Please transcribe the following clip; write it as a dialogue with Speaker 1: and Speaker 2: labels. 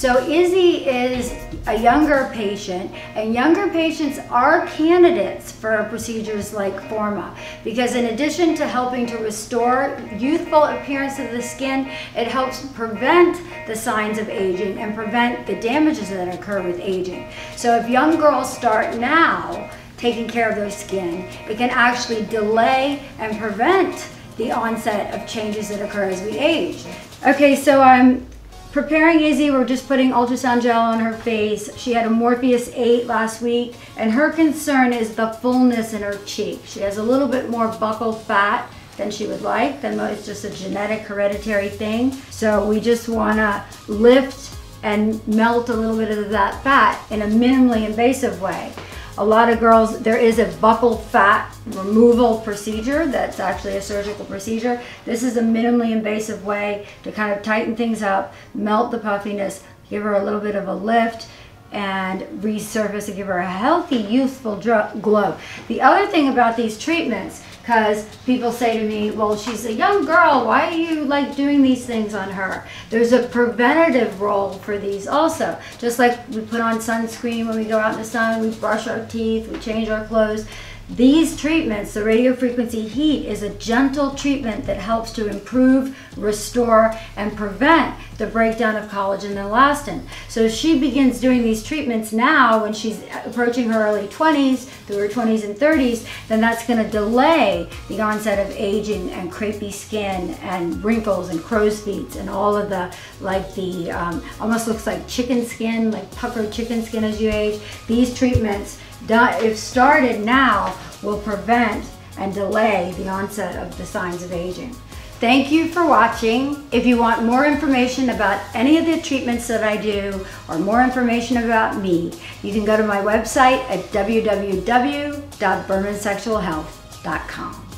Speaker 1: So Izzy is a younger patient, and younger patients are candidates for procedures like Forma because in addition to helping to restore youthful appearance of the skin, it helps prevent the signs of aging and prevent the damages that occur with aging. So if young girls start now taking care of their skin, it can actually delay and prevent the onset of changes that occur as we age. Okay, so I'm preparing Izzy. We're just putting ultrasound gel on her face. She had a Morpheus 8 last week, and her concern is the fullness in her cheek. She has a little bit more buccal fat than she would like. Then it's just a genetic hereditary thing. So we just want to lift and melt a little bit of that fat in a minimally invasive way. A lot of girls, there is a buccal fat removal procedure that's actually a surgical procedure. This is a minimally invasive way to kind of tighten things up, melt the puffiness, give her a little bit of a lift, and resurface and give her a healthy, youthful glow. The other thing about these treatments, because people say to me, well, she's a young girl, why are you like doing these things on her? There's a preventative role for these also. Just like we put on sunscreen when we go out in the sun, we brush our teeth, we change our clothes. These treatments, the radiofrequency heat, is a gentle treatment that helps to improve, restore, and prevent the breakdown of collagen and elastin. So she begins doing these treatments now when she's approaching her early 20s, through her 20s and 30s, then that's going to delay the onset of aging and crepey skin and wrinkles and crow's feet and all of the, like the, um, almost looks like chicken skin, like puckered chicken skin as you age. These treatments if started now, will prevent and delay the onset of the signs of aging. Thank you for watching. If you want more information about any of the treatments that I do or more information about me, you can go to my website at www.bermansexualhealth.com.